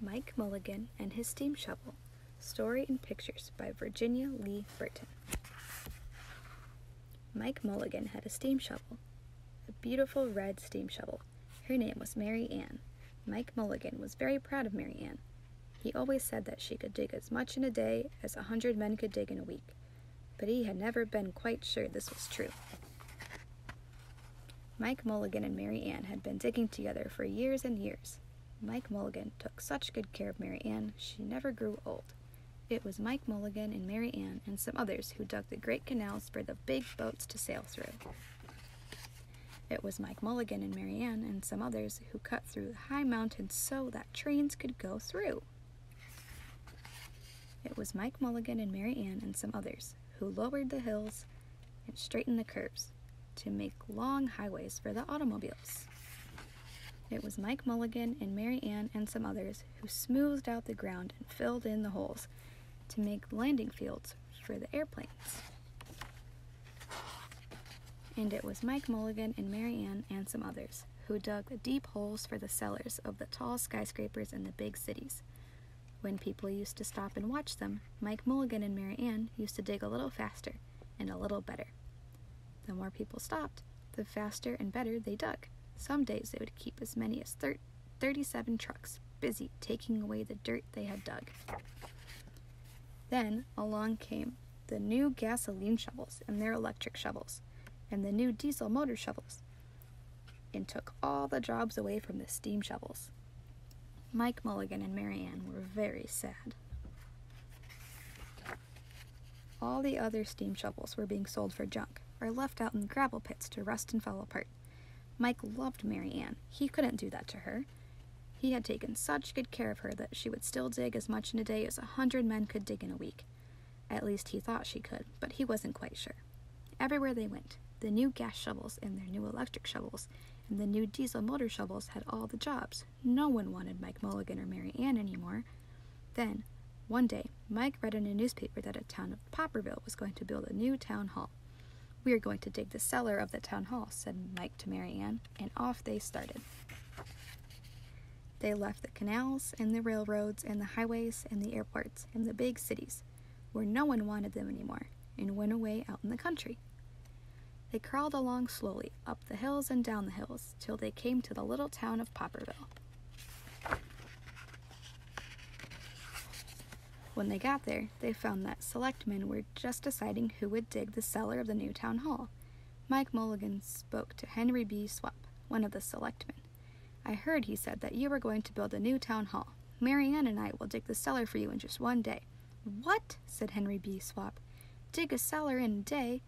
Mike Mulligan and His Steam Shovel. Story and pictures by Virginia Lee Burton. Mike Mulligan had a steam shovel, a beautiful red steam shovel. Her name was Mary Ann. Mike Mulligan was very proud of Mary Ann. He always said that she could dig as much in a day as a hundred men could dig in a week, but he had never been quite sure this was true. Mike Mulligan and Mary Ann had been digging together for years and years. Mike Mulligan took such good care of Mary Ann, she never grew old. It was Mike Mulligan and Mary Ann and some others who dug the great canals for the big boats to sail through. It was Mike Mulligan and Mary Ann and some others who cut through the high mountains so that trains could go through. It was Mike Mulligan and Mary Ann and some others who lowered the hills and straightened the curves to make long highways for the automobiles. It was Mike Mulligan and Mary Ann and some others who smoothed out the ground and filled in the holes to make landing fields for the airplanes. And it was Mike Mulligan and Mary Ann and some others who dug the deep holes for the cellars of the tall skyscrapers in the big cities. When people used to stop and watch them, Mike Mulligan and Mary Ann used to dig a little faster and a little better. The more people stopped, the faster and better they dug. Some days they would keep as many as thir- 37 trucks busy taking away the dirt they had dug. Then along came the new gasoline shovels and their electric shovels, and the new diesel motor shovels, and took all the jobs away from the steam shovels. Mike Mulligan and Mary Ann were very sad. All the other steam shovels were being sold for junk, or left out in the gravel pits to rust and fall apart. Mike loved Mary Ann. He couldn't do that to her. He had taken such good care of her that she would still dig as much in a day as a hundred men could dig in a week. At least he thought she could, but he wasn't quite sure. Everywhere they went, the new gas shovels and their new electric shovels and the new diesel motor shovels had all the jobs. No one wanted Mike Mulligan or Mary Ann anymore. Then, one day, Mike read in a newspaper that a town of Popperville was going to build a new town hall. We are going to dig the cellar of the town hall, said Mike to Mary Ann, and off they started. They left the canals and the railroads and the highways and the airports and the big cities, where no one wanted them anymore, and went away out in the country. They crawled along slowly, up the hills and down the hills, till they came to the little town of Popperville. When they got there, they found that selectmen were just deciding who would dig the cellar of the new town hall. Mike Mulligan spoke to Henry B. Swap, one of the selectmen. I heard, he said, that you were going to build a new town hall. Mary Ann and I will dig the cellar for you in just one day. What? said Henry B. Swap. Dig a cellar in a day?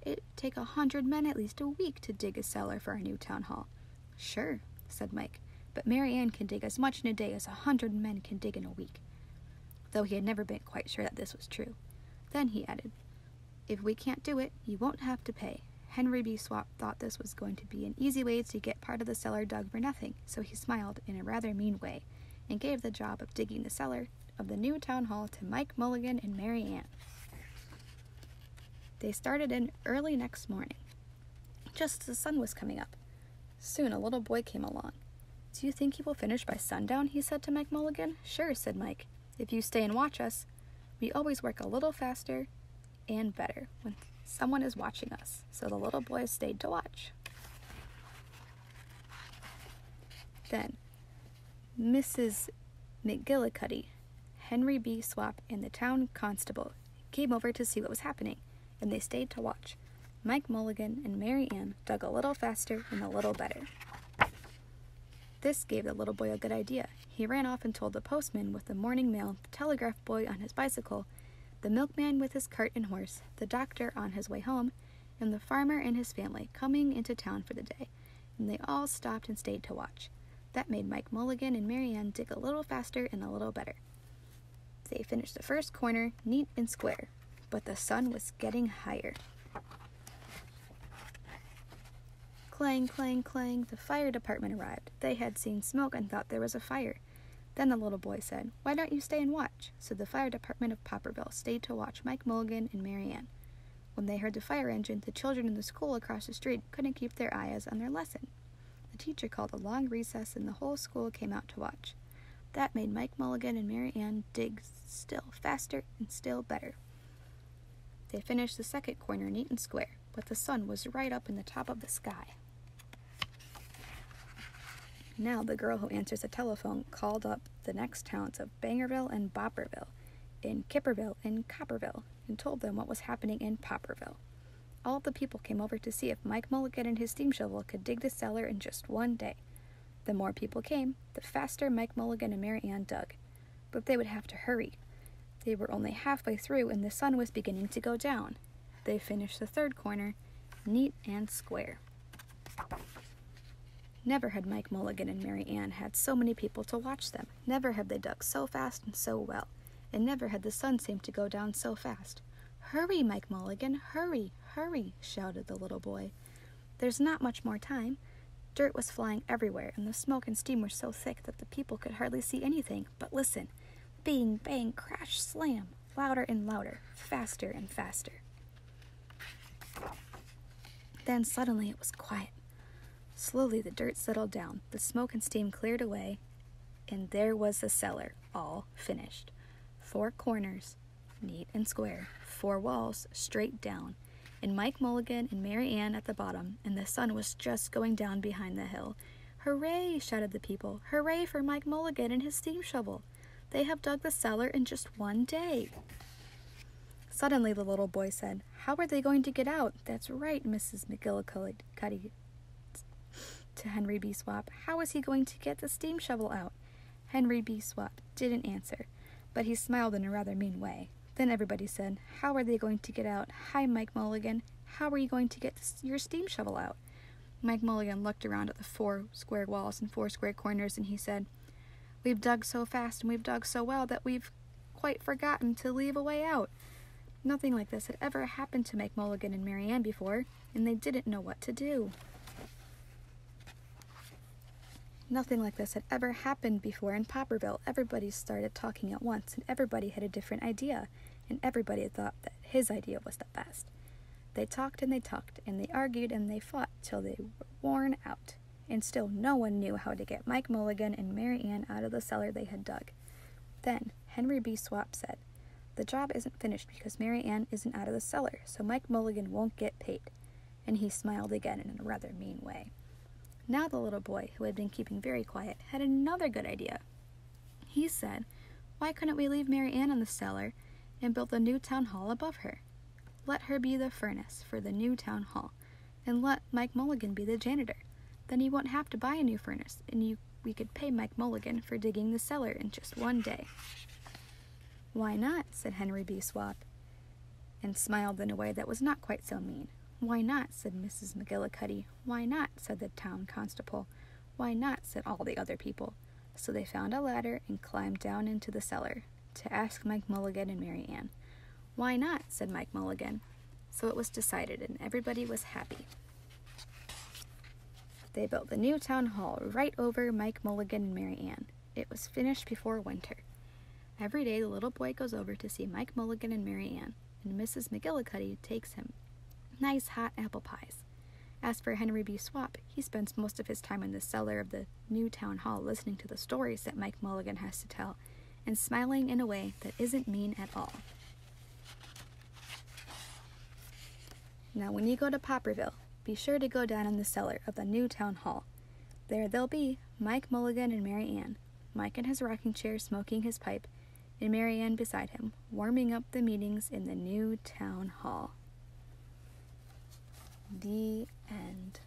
It'd take a hundred men at least a week to dig a cellar for our new town hall. Sure, said Mike, but Mary Ann can dig as much in a day as a hundred men can dig in a week though he had never been quite sure that this was true. Then he added, If we can't do it, you won't have to pay. Henry B. Swap thought this was going to be an easy way to get part of the cellar dug for nothing, so he smiled in a rather mean way and gave the job of digging the cellar of the new town hall to Mike Mulligan and Mary Ann. They started in early next morning, just as the sun was coming up. Soon a little boy came along. Do you think he will finish by sundown? he said to Mike Mulligan. Sure, said Mike. If you stay and watch us, we always work a little faster and better when someone is watching us. So the little boy stayed to watch. Then, Mrs. McGillicuddy, Henry B. Swap, and the town constable came over to see what was happening, and they stayed to watch. Mike Mulligan and Mary Ann dug a little faster and a little better. This gave the little boy a good idea. He ran off and told the postman with the morning mail, the telegraph boy on his bicycle, the milkman with his cart and horse, the doctor on his way home, and the farmer and his family coming into town for the day, and they all stopped and stayed to watch. That made Mike Mulligan and Mary Ann dig a little faster and a little better. They finished the first corner neat and square, but the sun was getting higher. Clang, clang, clang, the fire department arrived. They had seen smoke and thought there was a fire. Then the little boy said, Why don't you stay and watch? So the fire department of Popperville stayed to watch Mike Mulligan and Mary Ann. When they heard the fire engine, the children in the school across the street couldn't keep their eyes on their lesson. The teacher called a long recess and the whole school came out to watch. That made Mike Mulligan and Mary Ann dig still faster and still better. They finished the second corner neat and square, but the sun was right up in the top of the sky. Now the girl who answers the telephone called up the next towns of Bangerville and Bopperville, in Kipperville and Kopperville, and told them what was happening in Popperville. All the people came over to see if Mike Mulligan and his steam shovel could dig the cellar in just one day. The more people came, the faster Mike Mulligan and Mary Ann dug. But they would have to hurry. They were only halfway through and the sun was beginning to go down. They finished the third corner, neat and square. Never had Mike Mulligan and Mary Ann had so many people to watch them. Never had they dug so fast and so well. And never had the sun seemed to go down so fast. Hurry, Mike Mulligan, hurry, hurry, shouted the little boy. There's not much more time. Dirt was flying everywhere, and the smoke and steam were so thick that the people could hardly see anything. But listen bing, bang, crash, slam, louder and louder, faster and faster. Then suddenly it was quiet. Slowly the dirt settled down, the smoke and steam cleared away, and there was the cellar, all finished. Four corners, neat and square, four walls, straight down, and Mike Mulligan and Mary Ann at the bottom, and the sun was just going down behind the hill. Hooray! shouted the people. Hooray for Mike Mulligan and his steam shovel! They have dug the cellar in just one day. Suddenly the little boy said, How are they going to get out? That's right, Mrs. McGillicuddy. To Henry B. Swap, how is he going to get the steam shovel out? Henry B. Swap didn't answer, but he smiled in a rather mean way. Then everybody said, How are they going to get out? Hi, Mike Mulligan. How are you going to get your steam shovel out? Mike Mulligan looked around at the four square walls and four square corners and he said, We've dug so fast and we've dug so well that we've quite forgotten to leave a way out. Nothing like this had ever happened to Mike Mulligan and Mary Ann before, and they didn't know what to do. Nothing like this had ever happened before in Popperville. Everybody started talking at once, and everybody had a different idea, and everybody thought that his idea was the best. They talked and they talked, and they argued and they fought till they were worn out, and still no one knew how to get Mike Mulligan and Mary Ann out of the cellar they had dug. Then Henry B. Swap said, The job isn't finished because Mary Ann isn't out of the cellar, so Mike Mulligan won't get paid. And he smiled again in a rather mean way. Now the little boy, who had been keeping very quiet, had another good idea. He said, Why couldn't we leave Mary Ann in the cellar and build the new town hall above her? Let her be the furnace for the new town hall, and let Mike Mulligan be the janitor. Then he won't have to buy a new furnace, and you, we could pay Mike Mulligan for digging the cellar in just one day. Why not? said Henry B. Swap, and smiled in a way that was not quite so mean. Why not? said Mrs. McGillicuddy. Why not? said the town constable. Why not? said all the other people. So they found a ladder and climbed down into the cellar to ask Mike Mulligan and Mary Ann. Why not? said Mike Mulligan. So it was decided, and everybody was happy. They built the new town hall right over Mike Mulligan and Mary Ann. It was finished before winter. Every day the little boy goes over to see Mike Mulligan and Mary Ann, and Mrs. McGillicuddy takes him nice hot apple pies. As for Henry B. Swap, he spends most of his time in the cellar of the new town hall listening to the stories that Mike Mulligan has to tell and smiling in a way that isn't mean at all. Now, when you go to Popperville, be sure to go down in the cellar of the new town hall. There they'll be Mike Mulligan and Mary Ann, Mike in his rocking chair smoking his pipe, and Mary Ann beside him, warming up the meetings in the new town hall. The end.